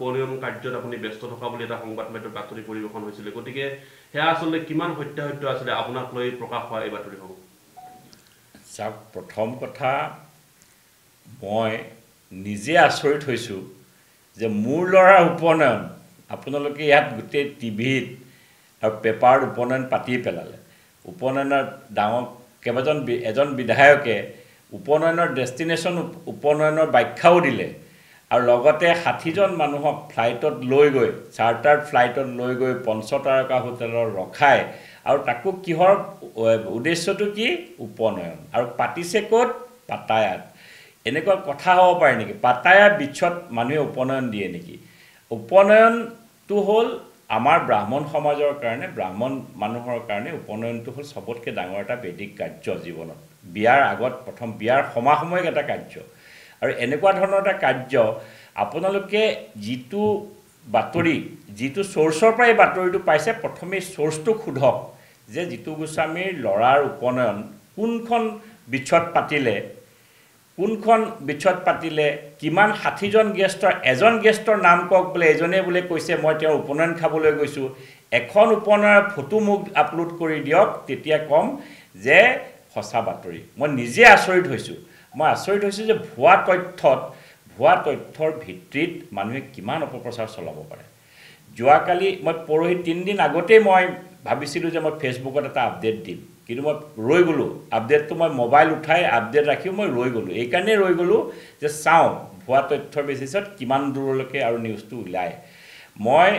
উপনয়ন কাৰ্যত আপুনি ব্যস্ত থকা বুলি এটা সংবাদ মাধ্যমত বাতৰি পৰিৱেশন হৈছিলে। গতিকে সেয়া আচলতে কিমান সত্যাসত্য আছিলে আপোনাক লৈ প্ৰকাশ হোৱা এই বাতৰিসমূহ? চাওক প্ৰথম কথা মই নিজে আচৰিত হৈছোঁ যে মোৰ ল'ৰাৰ উপনয়ন আপোনালোকে ইয়াত গোটেই টিভিত আৰু পেপাৰত উপনয়ন পাতিয়ে পেলালে। উপনয়নৰ ডাঙৰ কেইবাজন এজন বিধায়কে উপনয়নৰ ডেষ্টিনেশ্যন উপনয়নৰ ব্যাখ্যাও দিলে। আৰু লগতে ষাঠিজন মানুহক ফ্লাইটত লৈ গৈ চাৰ্টাৰ্ড ফ্লাইটত লৈ গৈ পঞ্চতাৰকা হোটেলত ৰখাই আৰু তাকো কিহৰ উদ্দেশ্যটো কি? উপনয়ন। আৰু পাতিছে ক'ত? পাটায়াত। এনেকুৱা কথা হ'ব পাৰে নেকি? পাটায়া বিছত মানুহে উপনয়ন দিয়ে নেকি? উপনয়নটো হ'ল আমাৰ ব্ৰাহ্মণ সমাজৰ কাৰণে ব্ৰাহ্মণ মানুহৰ কাৰণে উপনয়নটো হ'ল চবতকৈ ডাঙৰ এটা বেদিক কাৰ্য জীৱনত। বিয়াৰ আগত প্ৰথম বিয়াৰ সমাসাময়িক এটা কাৰ্য। আৰু এনেকুৱা ধৰণৰ এটা কাৰ্য আপোনালোকে যিটো বাতৰি যিটো চ'ৰ্চৰ পৰা এই বাতৰিটো পাইছে প্ৰথমে চ'ৰ্চটো সোধক যে জিতু গোস্বামীৰ ল'ৰাৰ উপনয়ন কোনখন বিছত পাতিলে কোনখন বিছত পাতিলে কিমান ষাঠিজন গেষ্টৰ এজন গেষ্টৰ নাম কওক বোলে এজনে বোলে কৈছে মই তেওঁৰ উপনয়ন খাবলৈ গৈছোঁ। এখন উপনয়নৰ ফটো মোক আপলোড কৰি দিয়ক তেতিয়া ক'ম যে সঁচা বাতৰি। মই নিজে আচৰিত হৈছোঁ। মই আচৰিত হৈছোঁ যে ভুৱা তথ্যত ভুৱা তথ্যৰ ভিত্তিত মানুহে কিমান অপপ্ৰচাৰ চলাব পাৰে। যোৱাকালি মই পৰহি তিনিদিন আগতেই মই ভাবিছিলোঁ যে মই ফেচবুকত এটা আপডেট দিম। কিন্তু মই ৰৈ গ'লোঁ। আপডেটটো মই মোবাইল উঠাই আপডেট ৰাখিও মই ৰৈ গ'লোঁ। এইকাৰণেই ৰৈ গ'লোঁ যে চাওঁ ভুৱা তথ্যৰ বেচিছত কিমান দূৰলৈকে আৰু নিউজটো ওলায়। মই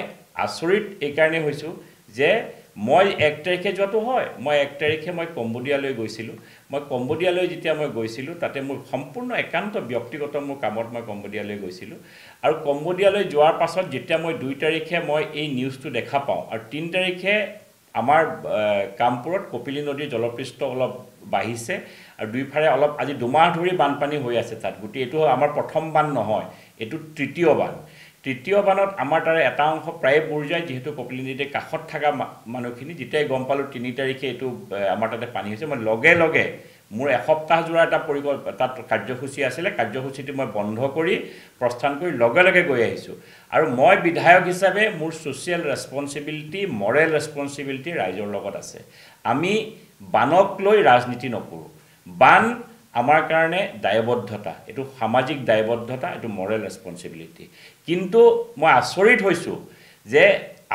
আচৰিত এইকাৰণেই হৈছোঁ যে মই এক তাৰিখে যোৱাটো হয়। মই এক তাৰিখে মই কম্বোডিয়ালৈ গৈছিলোঁ। মই কম্বোডিয়ালৈ যেতিয়া মই গৈছিলোঁ তাতে মোৰ সম্পূৰ্ণ একান্ত ব্যক্তিগত মোৰ কামত মই কম্বোডিয়ালৈ গৈছিলোঁ। আৰু কম্বোডিয়ালৈ যোৱাৰ পাছত যেতিয়া মই দুই তাৰিখে মই এই নিউজটো দেখা পাওঁ আৰু তিনি তাৰিখে আমাৰ কামপুৰত কপিলী নদীৰ জলপৃষ্ঠ অলপ বাঢ়িছে আৰু দুইফালে অলপ আজি দুমাহ ধৰি বানপানী হৈ আছে তাত। গোটেই এইটো আমাৰ প্ৰথম বান নহয় এইটো তৃতীয় বান। তৃতীয় বানত আমাৰ তাৰে এটা অংশ প্ৰায়ে বুৰ যায় যিহেতু কপিলী নদীৰ কাষত থকা মানুহখিনি যেতিয়াই গম পালোঁ তিনি তাৰিখে এইটো আমাৰ তাতে পানী হৈছে। মই লগে লগে মোৰ এসপ্তাহ জোৰা এটা পৰিকল্প তাত কাৰ্যসূচী আছিলে কাৰ্যসূচীটো মই বন্ধ কৰি প্ৰস্থান কৰি লগে লগে গৈ আহিছোঁ। আৰু মই বিধায়ক হিচাপে মোৰ ছ'চিয়েল ৰেচপনচিবিলিটি মৰেল ৰেচপনচিবিলিটি ৰাইজৰ লগত আছে। আমি বানক লৈ ৰাজনীতি নকৰোঁ। বান আমাৰ কাৰণে দায়বদ্ধতা এইটো সামাজিক দায়বদ্ধতা এইটো মৰেল ৰেচপনচিবিলিটি কিন্তু মই আচৰিত হৈছোঁ যে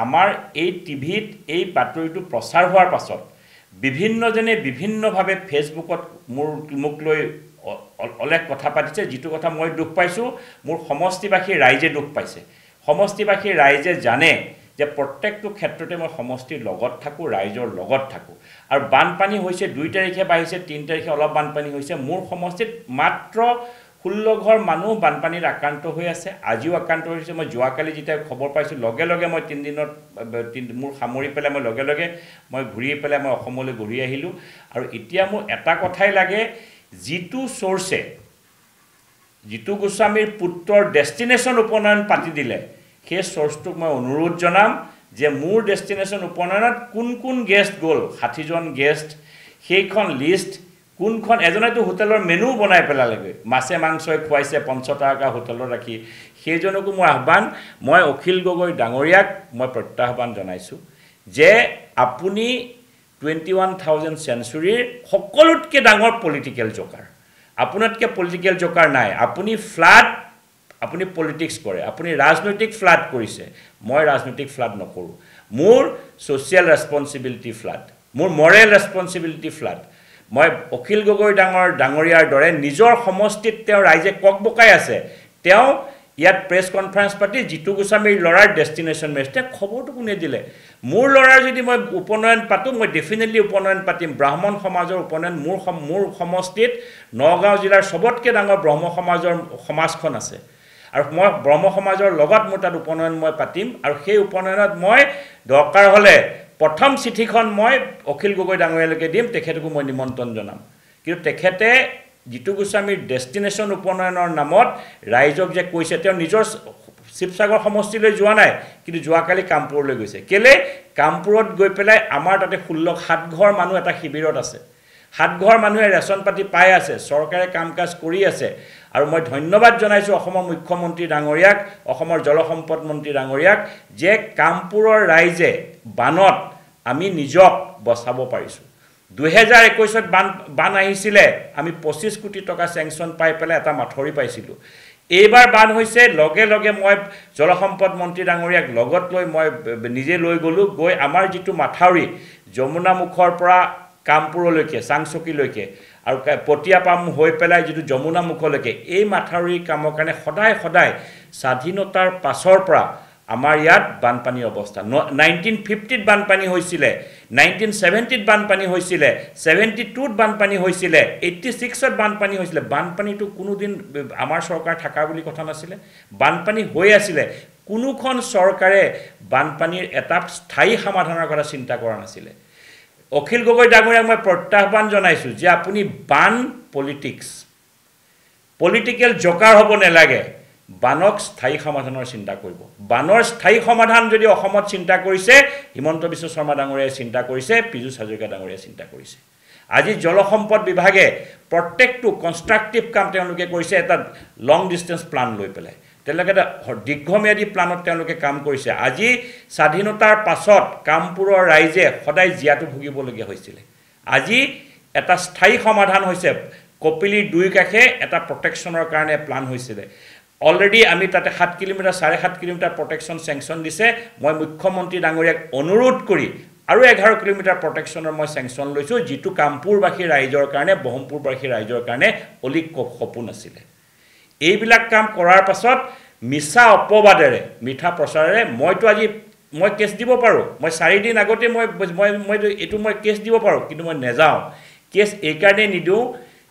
আমাৰ এই টিভিত এই বাতৰিটো প্ৰচাৰ হোৱাৰ পাছত বিভিন্নজনে বিভিন্নভাৱে ফেচবুকত মোৰ মোক লৈ অলেখ কথা পাতিছে যিটো কথা মই দুখ পাইছোঁ মোৰ সমষ্টিবাসী ৰাইজে দুখ পাইছে। সমষ্টিবাসী ৰাইজে জানে যে প্ৰত্যেকটো ক্ষেত্ৰতে মই সমষ্টিৰ লগত থাকোঁ ৰাইজৰ লগত থাকোঁ। আৰু বানপানী হৈছে দুই তাৰিখে বাঢ়িছে তিনি তাৰিখে অলপ বানপানী হৈছে। মোৰ সমষ্টিত মাত্ৰ ষোল্ল ঘৰ মানুহ বানপানীত আক্ৰান্ত হৈ আছে। আজিও আক্ৰান্ত হৈছে মই যোৱাকালি যেতিয়া খবৰ পাইছোঁ লগে লগে মই তিনিদিনত মোৰ সামৰি পেলাই মই লগে লগে মই ঘূৰি পেলাই মই অসমলৈ ঘূৰি আহিলোঁ। আৰু এতিয়া মোৰ এটা কথাই লাগে যিটো চ'ৰ্চে জিতু গোস্বামীৰ পুত্ৰৰ ডেষ্টিনেশ্যন উপনয়ন পাতি দিলে সেই চ'ৰ্চটোক মই অনুৰোধ জনাম যে মোৰ ডেষ্টিনেশ্যন উপনয়নত কোন কোন গেষ্ট গ'ল ষাঠিজন গেষ্ট সেইখন লিষ্ট কোনখন এজনেতো হোটেলৰ মেনু বনাই পেলালেগৈ। মাছে মাংসই খুৱাইছে পঞ্চতাৰকা হোটেলত ৰাখি। সেইজনকো মোৰ আহ্বান মই অখিল গগৈ ডাঙৰীয়াক মই প্ৰত্যাহ্বান জনাইছোঁ যে আপুনি টুৱেণ্টি ওৱান থাউজেণ্ড চেঞ্চুৰীৰ সকলোতকৈ ডাঙৰ পলিটিকেল জকাৰ আপোনাতকৈ পলিটিকেল জকাৰ নাই। আপুনি ফ্লাড আপুনি পলিটিক্স কৰে আপুনি ৰাজনৈতিক ফ্লাড কৰিছে মই ৰাজনৈতিক ফ্লাড নকৰোঁ। মোৰ ছ'চিয়েল ৰেচপনচিবিলিটি ফ্লাড মোৰ মৰেল ৰেচপনচিবিলিটি ফ্লাড মই অখিল গগৈ ডাঙৰ ডাঙৰীয়াৰ দৰে নিজৰ সমষ্টিত তেওঁ ৰাইজে কক বকাই আছে তেওঁ ইয়াত প্ৰেছ কনফাৰেঞ্চ পাতি জিতু গোস্বামীৰ ল'ৰাৰ ডেষ্টিনেশ্যন মেৰেজ তেওঁ খবৰটো কোনে দিলে? মোৰ ল'ৰাৰ যদি মই উপনয়ন পাতোঁ মই ডেফিনেটলি উপনয়ন পাতিম। ব্ৰাহ্মণ সমাজৰ উপনয়ন মোৰ মোৰ সমষ্টিত নগাঁও জিলাৰ চবতকৈ ডাঙৰ ব্ৰহ্ম সমাজৰ সমাজখন আছে। আৰু মই ব্ৰহ্ম সমাজৰ লগত মোৰ তাত উপনয়ন মই পাতিম আৰু সেই উপনয়নত মই দৰকাৰ হ'লে প্ৰথম চিঠিখন মই অখিল গগৈ ডাঙৰীয়ালৈকে দিম তেখেতকো মই নিমন্ত্ৰণ জনাম। কিন্তু তেখেতে জিতু গোস্বামীৰ ডেষ্টিনেশ্যন উপনয়নৰ নামত ৰাইজক যে কৈছে তেওঁ নিজৰ শিৱসাগৰ সমষ্টিলৈ যোৱা নাই কিন্তু যোৱাকালি কামপুৰলৈ গৈছে। কেলে? কামপুৰত গৈ পেলাই আমাৰ তাতে ষোল্ল সাত ঘৰ মানুহ এটা শিবিৰত আছে। সাত ঘৰ মানুহে ৰেচন পাতি পাই আছে চৰকাৰে কাম কাজ কৰি আছে। আৰু মই ধন্যবাদ জনাইছোঁ অসমৰ মুখ্যমন্ত্ৰী ডাঙৰীয়াক অসমৰ জলসম্পদ মন্ত্ৰী ডাঙৰীয়াক যে কামপুৰৰ ৰাইজে বানত আমি নিজক বচাব পাৰিছোঁ। দুহেজাৰ একৈছত বান বান আহিছিলে আমি পঁচিছ কোটি টকা চেংচন পাই পেলাই এটা মাথৰি পাইছিলোঁ। এইবাৰ বান হৈছে লগে লগে মই জলসম্পদ মন্ত্ৰী ডাঙৰীয়াক লগত লৈ মই নিজে লৈ গ'লোঁ গৈ আমাৰ যিটো মাথাউৰি যমুনামুখৰ পৰা কামপুৰলৈকে চাংচকীলৈকে আৰু পটীয়াপাম হৈ পেলাই যিটো যমুনামুখলৈকে এই মাথাউৰিৰ কামৰ কাৰণে সদায় সদায় স্বাধীনতাৰ পাছৰ পৰা আমাৰ ইয়াত বানপানীৰ অৱস্থা। নাইনটিন ফিফটিত বানপানী হৈছিলে নাইনটিন ছেভেণ্টিত বানপানী হৈছিলে ছেভেণ্টি টুত বানপানী হৈছিলে এইট্টি ছিক্সত বানপানী হৈছিলে। বানপানীটো কোনোদিন আমাৰ চৰকাৰ থকা বুলি কথা নাছিলে। বানপানী হৈ আছিলে। কোনোখন চৰকাৰে বানপানীৰ এটা স্থায়ী সমাধানৰ কথা চিন্তা কৰা নাছিলে। অখিল গগৈ ডাঙৰীয়াক মই প্ৰত্যাহ্বান জনাইছোঁ যে আপুনি বান পলিটিক্স পলিটিকেল জকাৰ হ'ব নালাগে। বানক স্থায়ী সমাধানৰ চিন্তা কৰিব। বানৰ স্থায়ী সমাধান যদি অসমত চিন্তা কৰিছে হিমন্ত বিশ্ব শৰ্মা ডাঙৰীয়াই চিন্তা কৰিছে পীযুষ হাজৰিকা ডাঙৰীয়াই চিন্তা কৰিছে। আজি জলসম্পদ বিভাগে প্ৰত্যেকটো কনষ্ট্ৰাকটিভ কাম তেওঁলোকে কৰিছে এটা লং ডিষ্টেঞ্চ প্লান লৈ পেলাই। তেওঁলোকে দীৰ্ঘম্যাদী প্লানত তেওঁলোকে কাম কৰিছে। আজি স্বাধীনতাৰ পাছত কামপুৰৰ ৰাইজে সদায় জীয়াতু ভুগিবলগীয়া হৈছিলে। আজি এটা স্থায়ী সমাধান হৈছে। কপিলীৰ দুই কাষে এটা প্ৰটেকশ্যনৰ কাৰণে প্লান হৈছিলে। অলৰেডি আমি তাতে সাত কিলোমিটাৰ চাৰে সাত কিলোমিটাৰ প্ৰটেকশ্যন চেংচন দিছে। মই মুখ্যমন্ত্ৰী ডাঙৰীয়াক অনুৰোধ কৰি আৰু এঘাৰ কিলোমিটাৰ প্ৰটেকশ্যনৰ মই চেংচন লৈছোঁ যিটো কামপুৰবাসী ৰাইজৰ কাৰণে ব্ৰহ্মপুৰবাসী ৰাইজৰ কাৰণে অলিক সপোন আছিলে। এইবিলাক কাম কৰাৰ পাছত মিছা অপবাদেৰে মিঠা প্ৰচাৰেৰে মইতো আজি মই কেছ দিব পাৰোঁ। মই চাৰিদিন আগতে মই মই মই এইটো মই কেছ দিব পাৰোঁ কিন্তু মই নেযাওঁ। কেছ এইকাৰণেই নিদিওঁ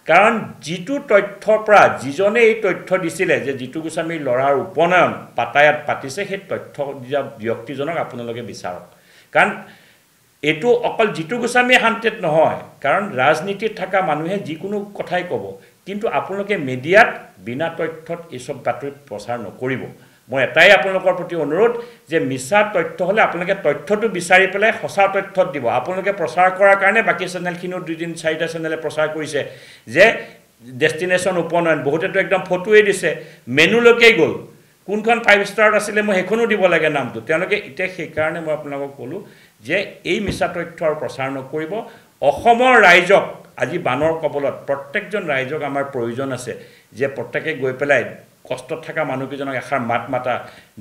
কাৰণ যিটো তথ্যৰ পৰা যিজনে এই তথ্য দিছিলে যে জিতু গোস্বামীৰ ল'ৰাৰ উপনয়ন পাতায়াত পাতিছে সেই তথ্য দিয়া ব্যক্তিজনক আপোনালোকে বিচাৰক। কাৰণ এইটো অকল জিতু গোস্বামীয়ে শান্তিত নহয় কাৰণ ৰাজনীতিত থকা মানুহে যিকোনো কথাই ক'ব কিন্তু আপোনালোকে মিডিয়াত বিনা তথ্যত এইচব বাতৰি প্ৰচাৰ নকৰিব। মই এটাই আপোনালোকৰ প্ৰতি অনুৰোধ যে মিছা তথ্য হ'লে আপোনালোকে তথ্যটো বিচাৰি পেলাই সঁচা তথ্যত দিব। আপোনালোকে প্ৰচাৰ কৰাৰ কাৰণে বাকী চেনেলখিনিও দুদিন চাৰিটা চেনেলে প্ৰচাৰ কৰিছে যে ডেষ্টিনেশ্যন উপনয়ন বহুতেতো একদম ফটোৱে দিছে মেনুলৈকে গ'ল। কোনখন ফাইভ ষ্টাৰত আছিলে মই সেইখনো দিব লাগে নামটো। তেওঁলোকে এতিয়া সেইকাৰণে মই আপোনালোকক ক'লোঁ যে এই মিছা তথ্য আৰু প্ৰচাৰ নকৰিব অসমৰ ৰাইজক আজি বানৰ কবলত প্ৰত্যেকজন ৰাইজক আমাৰ প্ৰয়োজন আছে যে প্ৰত্যেকে গৈ পেলাই কষ্টত থকা মানুহকেইজনক এষাৰ মাত মাতা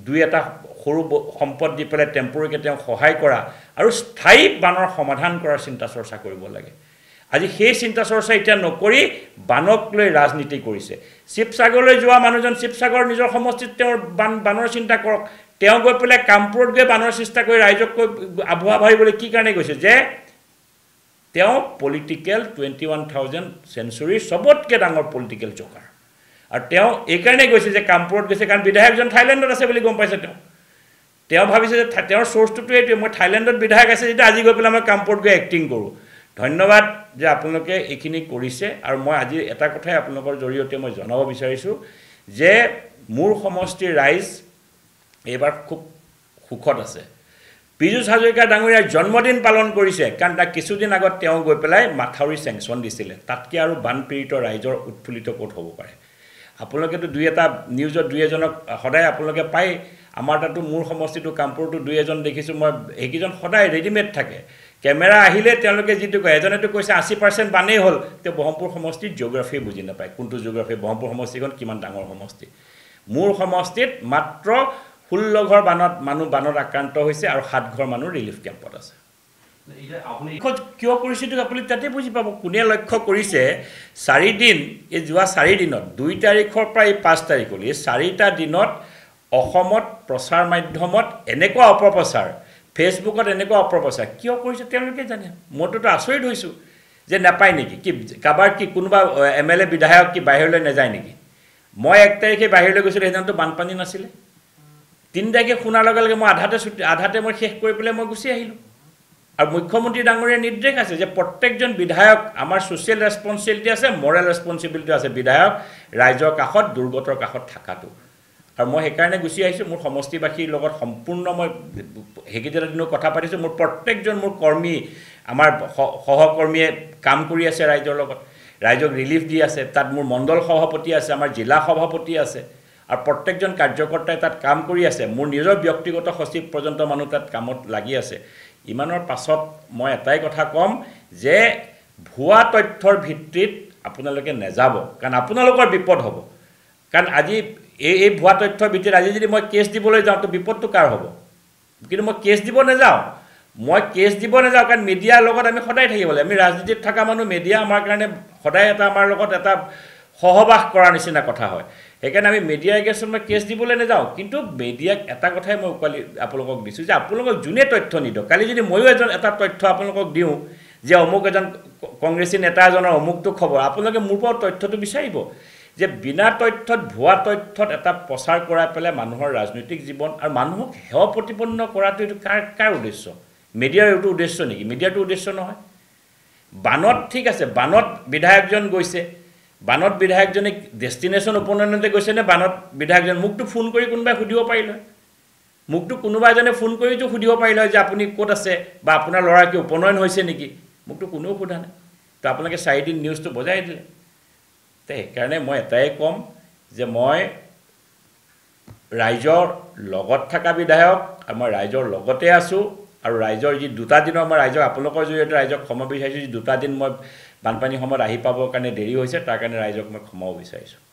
দুই এটা সৰু সম্পদ দি পেলাই টেম্পৰৰীকে তেওঁক সহায় কৰা আৰু স্থায়ী বানৰ সমাধান কৰাৰ চিন্তা চৰ্চা কৰিব লাগে। আজি সেই চিন্তা চৰ্চা এতিয়া নকৰি বানক লৈ ৰাজনীতি কৰিছে। শিৱসাগৰলৈ যোৱা মানুহজন শিৱসাগৰ নিজৰ সমষ্টিত তেওঁৰ বান বানৰ চিন্তা কৰক। তেওঁ গৈ পেলাই কামপুৰত গৈ বানৰ চেষ্টা কৰি ৰাইজক কৈ আভুৱা ভাবিবলৈ কি কাৰণে গৈছে যে তেওঁ পলিটিকেল টুৱেণ্টি ওৱান থাউজেণ্ড চেঞ্চুৰীৰ চবতকৈ ডাঙৰ পলিটিকেল জকাৰ আৰু তেওঁ এইকাৰণেই গৈছে যে কামপুৰত গৈছে কাৰণ বিধায়কজন থাইলেণ্ডত আছে বুলি গম পাইছে তেওঁ। তেওঁ ভাবিছে যে তেওঁৰ চ'ৰ্চটোতো এইটোৱে মই থাইলেণ্ডত বিধায়ক আছে যেতিয়া আজি গৈ পেলাই মই কামপুৰত গৈ এক্টিং কৰোঁ। ধন্যবাদ যে আপোনালোকে এইখিনি কৰিছে আৰু মই আজি এটা কথাই আপোনালোকৰ জৰিয়তে মই জনাব বিচাৰিছোঁ যে মোৰ সমষ্টিৰ ৰাইজ এইবাৰ খুব সুখত আছে। পীযুষ হাজৰিকা ডাঙৰীয়াৰ জন্মদিন পালন কৰিছে কাৰণ তাক কিছুদিন আগত তেওঁ গৈ পেলাই মাথাউৰি চেংচন দিছিলে। তাতকৈ আৰু বানপীড়িত ৰাইজৰ উৎফুল্লিত ক'ত হ'ব পাৰে? আপোনালোকেতো দুই এটা নিউজত দুই এজনক সদায় আপোনালোকে পায় আমাৰ তাতো মোৰ সমষ্টিটো কামপুৰতো দুই এজন দেখিছোঁ মই সেইকেইজন সদায় ৰেডিমেড থাকে। কেমেৰা আহিলে তেওঁলোকে যিটো কয় এজনেতো কৈছে আশী পাৰ্চেণ্ট বানেই হ'ল তেওঁ ব্ৰহ্মপুৰ সমষ্টিৰ জিঅ'গ্ৰাফী বুজি নাপায়। কোনটো জিঅ'গ্ৰাফী ব্ৰহ্মপুৰ সমষ্টিখন কিমান ডাঙৰ সমষ্টি? মোৰ সমষ্টিত মাত্ৰ ষোল্ল ঘৰ বানত মানুহ বানত আক্ৰান্ত হৈছে আৰু সাত ঘৰ মানুহ ৰিলিফ কেম্পত আছে। কিয় কৰিছে আপুনি তাতে বুজি পাব কোনে লক্ষ্য কৰিছে চাৰিদিন এই যোৱা চাৰিদিনত দুই তাৰিখৰ পৰা এই পাঁচ তাৰিখলৈ এই চাৰিটা দিনত অসমত প্ৰচাৰ মাধ্যমত এনেকুৱা অপপ্ৰচাৰ ফেচবুকত এনেকুৱা অপপ্ৰচাৰ কিয় কৰিছে তেওঁলোকে জানে? মইতোতো আচৰিত হৈছোঁ যে নাপায় নেকি? কি কাৰোবাৰ কি কোনোবা এম এল এ বিধায়ক কি বাহিৰলৈ নাযায় নেকি? মই এক তাৰিখে বাহিৰলৈ গৈছিলোঁ সেইদিনাতো বানপানী নাছিলে। তিনি তাৰিখে শুনাৰ লগে লগে মই আধাতে ছুটি আধাতে মই শেষ কৰি পেলাই মই গুচি আহিলোঁ। আৰু মুখ্যমন্ত্ৰী ডাঙৰীয়াৰ নিৰ্দেশ আছে যে প্ৰত্যেকজন বিধায়ক আমাৰ ছ'চিয়েল ৰেছপনচিবিলিটি আছে মৰেল ৰেছপনচিবিলিটি আছে বিধায়ক ৰাইজৰ কাষত দুৰ্গতৰ কাষত থকাটো। আৰু মই সেইকাৰণে গুচি আহিছোঁ মোৰ সমষ্টিবাসীৰ লগত সম্পূৰ্ণ মই সেইকেইটা দিনো কথা পাতিছোঁ মোৰ প্ৰত্যেকজন মোৰ কৰ্মী আমাৰ সহকৰ্মীয়ে কাম কৰি আছে ৰাইজৰ লগত। ৰাইজক ৰিলিফ দি আছে তাত মোৰ মণ্ডল সভাপতি আছে আমাৰ জিলা সভাপতি আছে। আৰু প্ৰত্যেকজন কাৰ্যকৰ্তাই তাত কাম কৰি আছে। মোৰ নিজৰ ব্যক্তিগত সচিব পৰ্যন্ত মানুহ তাত কামত লাগি আছে। ইমানৰ পাছত মই এটাই কথা ক'ম যে ভুৱা তথ্যৰ ভিত্তিত আপোনালোকে নেযাব। কাৰণ আপোনালোকৰ বিপদ হ'ব। কাৰণ আজি এই এই ভুৱা তথ্যৰ ভিত্তিত আজি যদি মই কেছ দিবলৈ যাওঁ তো বিপদটো কাৰ হ'ব? কিন্তু মই কেছ দিব নাযাওঁ। মই কেছ দিব নাযাওঁ কাৰণ মিডিয়াৰ লগত আমি সদায় থাকিব লাগে। আমি ৰাজনীতিত থকা মানুহ মিডিয়া আমাৰ কাৰণে সদায় এটা আমাৰ লগত এটা সহবাস কৰাৰ নিচিনা কথা হয়। সেইকাৰণে আমি মিডিয়া এগেইনষ্টত মই কেছ দিবলৈ নাযাওঁ। কিন্তু মিডিয়াক এটা কথাই মই উকালি আপোনালোকক দিছোঁ যে আপোনালোকক যোনে তথ্য নিদিয়ক কালি যদি ময়ো এজন এটা তথ্য আপোনালোকক দিওঁ যে অমুক এজন কংগ্ৰেছী নেতা এজনৰ অমুকটো খবৰ আপোনালোকে মোৰ পৰা তথ্যটো বিচাৰিব যে বিনা তথ্যত ভুৱা তথ্যত এটা প্ৰচাৰ কৰাই পেলাই মানুহৰ ৰাজনৈতিক জীৱন আৰু মানুহক সেৱা প্ৰতিপন্ন কৰাটো এইটো কাৰ কাৰ উদ্দেশ্য? মিডিয়াৰ এইটো উদ্দেশ্য নেকি? মিডিয়াৰটো উদ্দেশ্য নহয়। বানত ঠিক আছে বানত বিধায়কজন গৈছে। বানত বিধায়কজনে ডেষ্টিনেশ্যন উপনয়নতে গৈছে নে বানত বিধায়কজন? মোকতো ফোন কৰি কোনোবাই সুধিব পাৰিলে। মোকতো কোনোবা এজনে ফোন কৰিতো সুধিব পাৰিলে হয় যে আপুনি ক'ত আছে বা আপোনাৰ ল'ৰা কি উপনয়ন হৈছে নেকি? মোকতো কোনেও সোধা নাই। তো আপোনালোকে চাৰিদিন নিউজটো বজাই দিলে। তো সেইকাৰণে মই এটাই ক'ম যে মই ৰাইজৰ লগত থকা বিধায়ক আৰু মই ৰাইজৰ লগতে আছোঁ আৰু ৰাইজৰ যি দুটা দিনৰ মই ৰাইজক আপোনালোকৰ জৰিয়তে ৰাইজক ক্ষমা বিচাৰিছোঁ যি দুটা দিন মই বানপানীৰ সময়ত আহি পাবৰ কাৰণে দেৰি হৈছে তাৰ কাৰণে ৰাইজক মই ক্ষমাও বিচাৰিছোঁ।